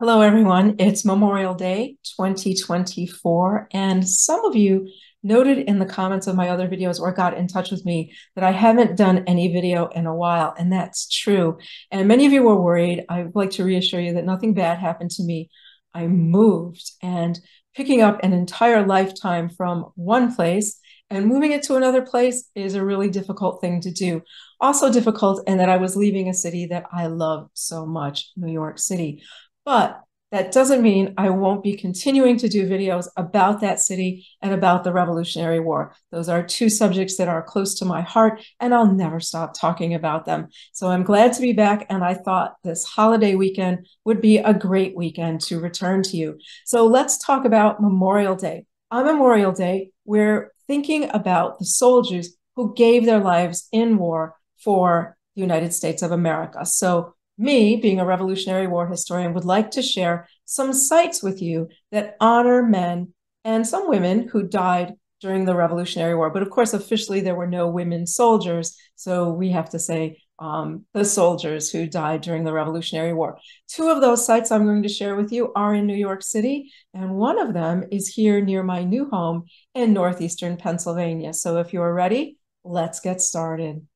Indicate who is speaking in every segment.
Speaker 1: Hello, everyone. It's Memorial Day 2024. And some of you noted in the comments of my other videos or got in touch with me that I haven't done any video in a while. And that's true. And many of you were worried. I'd like to reassure you that nothing bad happened to me. I moved and picking up an entire lifetime from one place and moving it to another place is a really difficult thing to do. Also difficult in that I was leaving a city that I love so much, New York City. But that doesn't mean I won't be continuing to do videos about that city and about the Revolutionary War. Those are two subjects that are close to my heart, and I'll never stop talking about them. So I'm glad to be back, and I thought this holiday weekend would be a great weekend to return to you. So let's talk about Memorial Day. On Memorial Day, we're thinking about the soldiers who gave their lives in war for the United States of America. So me, being a Revolutionary War historian, would like to share some sites with you that honor men and some women who died during the Revolutionary War. But of course, officially, there were no women soldiers. So we have to say um, the soldiers who died during the Revolutionary War. Two of those sites I'm going to share with you are in New York City, and one of them is here near my new home in northeastern Pennsylvania. So if you're ready, let's get started.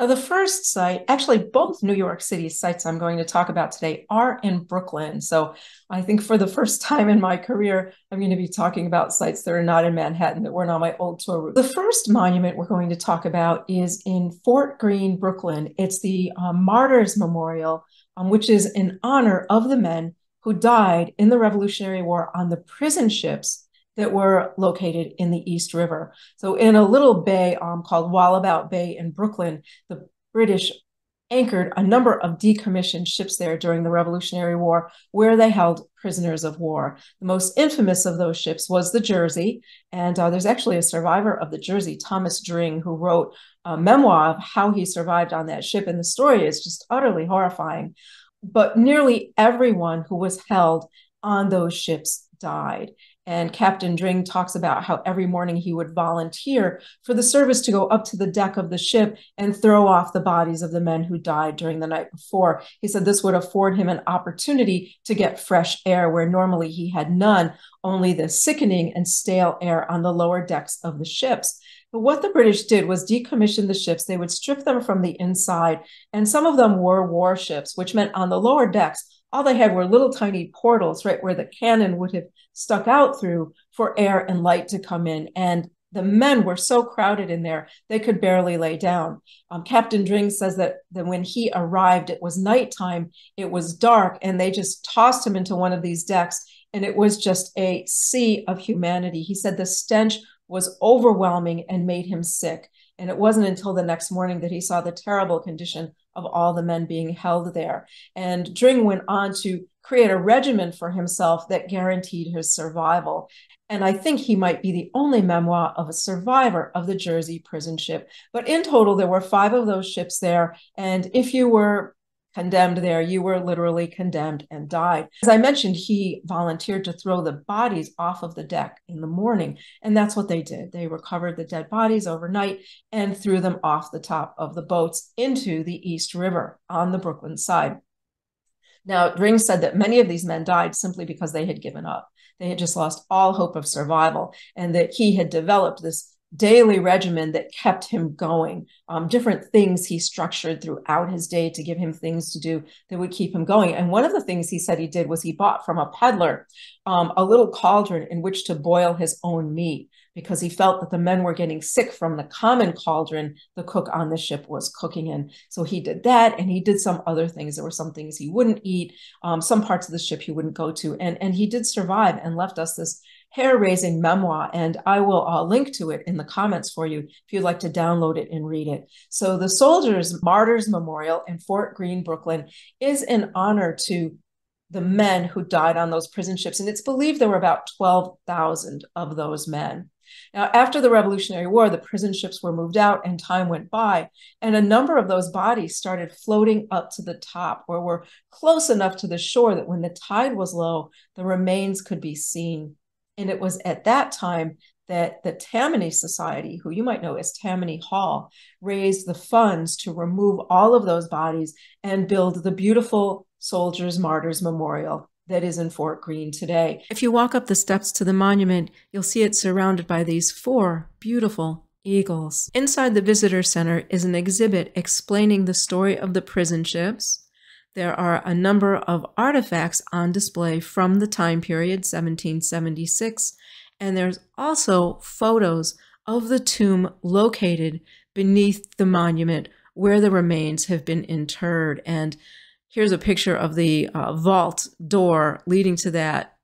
Speaker 1: Now, the first site, actually, both New York City sites I'm going to talk about today are in Brooklyn. So I think for the first time in my career, I'm going to be talking about sites that are not in Manhattan that weren't on my old tour route. The first monument we're going to talk about is in Fort Greene, Brooklyn. It's the um, Martyrs Memorial, um, which is in honor of the men who died in the Revolutionary War on the prison ships that were located in the East River. So, in a little bay um, called Wallabout Bay in Brooklyn, the British anchored a number of decommissioned ships there during the Revolutionary War, where they held prisoners of war. The most infamous of those ships was the Jersey, and uh, there's actually a survivor of the Jersey, Thomas Dring, who wrote a memoir of how he survived on that ship, and the story is just utterly horrifying. But nearly everyone who was held on those ships died. And Captain Dring talks about how every morning he would volunteer for the service to go up to the deck of the ship and throw off the bodies of the men who died during the night before. He said this would afford him an opportunity to get fresh air where normally he had none, only the sickening and stale air on the lower decks of the ships. But what the British did was decommission the ships. They would strip them from the inside, and some of them were warships, which meant on the lower decks, all they had were little tiny portals, right, where the cannon would have stuck out through for air and light to come in. And the men were so crowded in there, they could barely lay down. Um, Captain Dring says that, that when he arrived, it was nighttime, it was dark, and they just tossed him into one of these decks, and it was just a sea of humanity. He said the stench was overwhelming and made him sick. And it wasn't until the next morning that he saw the terrible condition of all the men being held there. And Dring went on to create a regimen for himself that guaranteed his survival. And I think he might be the only memoir of a survivor of the Jersey prison ship. But in total, there were five of those ships there. And if you were condemned there. You were literally condemned and died. As I mentioned, he volunteered to throw the bodies off of the deck in the morning. And that's what they did. They recovered the dead bodies overnight and threw them off the top of the boats into the East River on the Brooklyn side. Now, Dring said that many of these men died simply because they had given up. They had just lost all hope of survival, and that he had developed this daily regimen that kept him going, um, different things he structured throughout his day to give him things to do that would keep him going. And one of the things he said he did was he bought from a peddler um, a little cauldron in which to boil his own meat because he felt that the men were getting sick from the common cauldron the cook on the ship was cooking in. So he did that, and he did some other things. There were some things he wouldn't eat, um, some parts of the ship he wouldn't go to, and and he did survive and left us this hair raising memoir, and I will uh, link to it in the comments for you if you'd like to download it and read it. So, the Soldiers Martyrs Memorial in Fort Greene, Brooklyn, is in honor to the men who died on those prison ships. And it's believed there were about 12,000 of those men. Now, after the Revolutionary War, the prison ships were moved out and time went by, and a number of those bodies started floating up to the top or were close enough to the shore that when the tide was low, the remains could be seen. And it was at that time that the Tammany Society, who you might know as Tammany Hall, raised the funds to remove all of those bodies and build the beautiful Soldiers Martyrs Memorial that is in Fort Greene today. If you walk up the steps to the monument, you'll see it surrounded by these four beautiful eagles. Inside the visitor center is an exhibit explaining the story of the prison ships. There are a number of artifacts on display from the time period 1776, and there's also photos of the tomb located beneath the monument where the remains have been interred. And here's a picture of the uh, vault door leading to that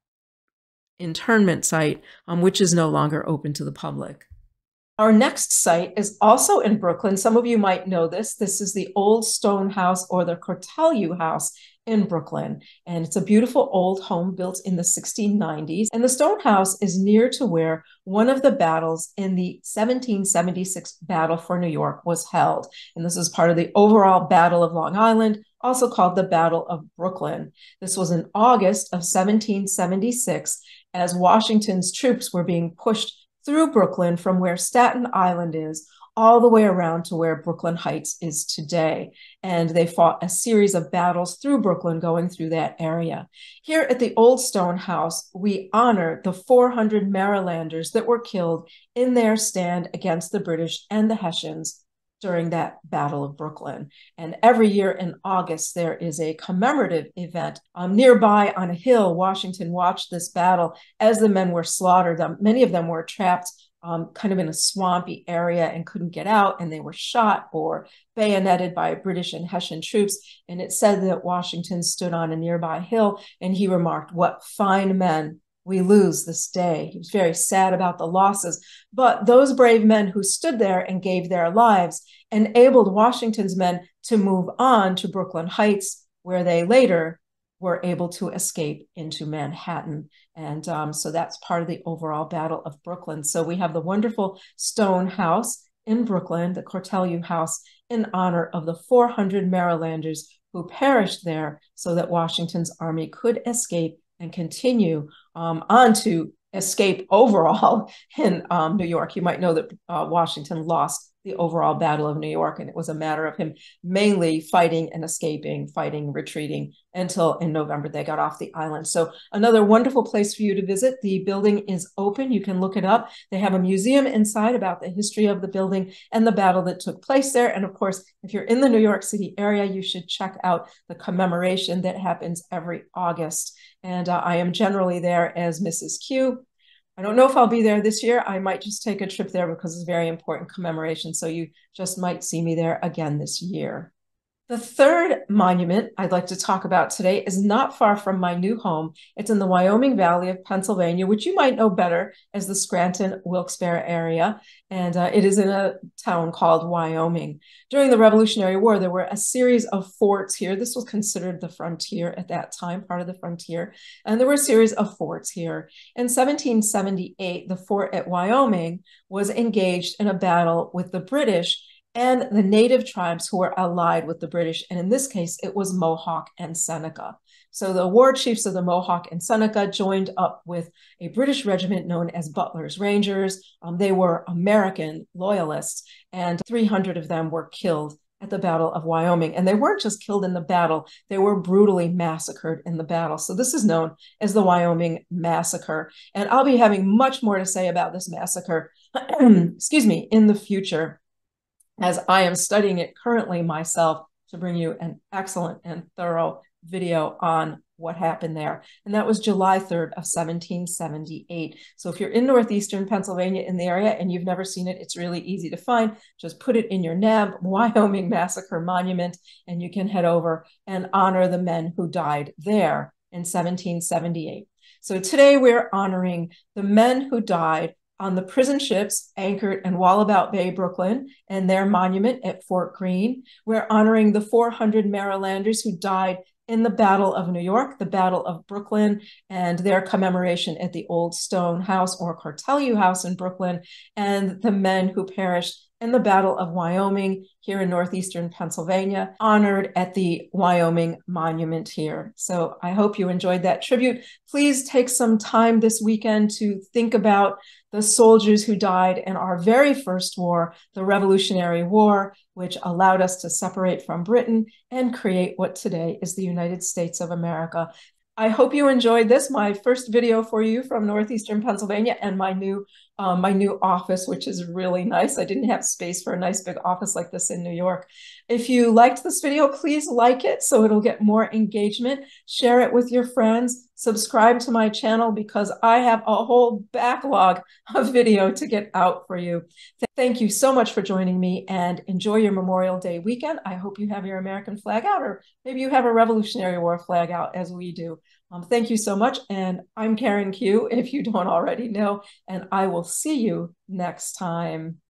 Speaker 1: internment site, um, which is no longer open to the public. Our next site is also in Brooklyn. Some of you might know this. This is the Old Stone House or the Cortelyou House in Brooklyn. And it's a beautiful old home built in the 1690s. And the Stone House is near to where one of the battles in the 1776 Battle for New York was held. And this is part of the overall Battle of Long Island, also called the Battle of Brooklyn. This was in August of 1776 as Washington's troops were being pushed through Brooklyn from where Staten Island is all the way around to where Brooklyn Heights is today. And they fought a series of battles through Brooklyn going through that area. Here at the Old Stone House, we honor the 400 Marylanders that were killed in their stand against the British and the Hessians during that Battle of Brooklyn. And every year in August, there is a commemorative event. Um, nearby on a hill, Washington watched this battle as the men were slaughtered. Um, many of them were trapped um, kind of in a swampy area and couldn't get out, and they were shot or bayoneted by British and Hessian troops. And it said that Washington stood on a nearby hill and he remarked, What fine men we lose this day. He was very sad about the losses. But those brave men who stood there and gave their lives enabled Washington's men to move on to Brooklyn Heights, where they later were able to escape into Manhattan. And um, so that's part of the overall Battle of Brooklyn. So we have the wonderful stone house in Brooklyn, the Cortelyou House, in honor of the 400 Marylanders who perished there so that Washington's army could escape and continue um, on to escape overall in um, New York. You might know that uh, Washington lost the overall Battle of New York, and it was a matter of him mainly fighting and escaping, fighting, retreating until in November they got off the island. So, another wonderful place for you to visit. The building is open. You can look it up. They have a museum inside about the history of the building and the battle that took place there. And of course, if you're in the New York City area, you should check out the commemoration that happens every August. And uh, I am generally there as Mrs. Q. I don't know if I'll be there this year. I might just take a trip there because it's a very important commemoration. So you just might see me there again this year. The third monument I'd like to talk about today is not far from my new home. It's in the Wyoming Valley of Pennsylvania, which you might know better as the Scranton Wilkes-Barre area. And uh, it is in a town called Wyoming. During the Revolutionary War, there were a series of forts here. This was considered the frontier at that time, part of the frontier. And there were a series of forts here. In 1778, the fort at Wyoming was engaged in a battle with the British and the native tribes who were allied with the British. And in this case, it was Mohawk and Seneca. So the war chiefs of the Mohawk and Seneca joined up with a British regiment known as Butler's Rangers. Um, they were American loyalists, and 300 of them were killed at the Battle of Wyoming. And they weren't just killed in the battle, they were brutally massacred in the battle. So this is known as the Wyoming Massacre. And I'll be having much more to say about this massacre, excuse me, in the future as I am studying it currently myself to bring you an excellent and thorough video on what happened there. And that was July 3rd of 1778. So if you're in Northeastern Pennsylvania in the area and you've never seen it, it's really easy to find. Just put it in your nav, Wyoming Massacre Monument, and you can head over and honor the men who died there in 1778. So today we're honoring the men who died on the prison ships anchored in Wallabout Bay, Brooklyn, and their monument at Fort Greene. We're honoring the 400 Marylanders who died in the Battle of New York, the Battle of Brooklyn, and their commemoration at the Old Stone House or Cortelyou House in Brooklyn, and the men who perished in the Battle of Wyoming here in northeastern Pennsylvania, honored at the Wyoming Monument here. So I hope you enjoyed that tribute. Please take some time this weekend to think about the soldiers who died in our very first war, the Revolutionary War, which allowed us to separate from Britain and create what today is the United States of America. I hope you enjoyed this, my first video for you from Northeastern Pennsylvania and my new um, my new office, which is really nice. I didn't have space for a nice big office like this in New York. If you liked this video, please like it so it'll get more engagement. Share it with your friends. Subscribe to my channel because I have a whole backlog of video to get out for you. Thank you so much for joining me and enjoy your Memorial Day weekend. I hope you have your American flag out or maybe you have a Revolutionary War flag out as we do. Um, thank you so much. And I'm Karen Q, if you don't already know, and I will see you next time.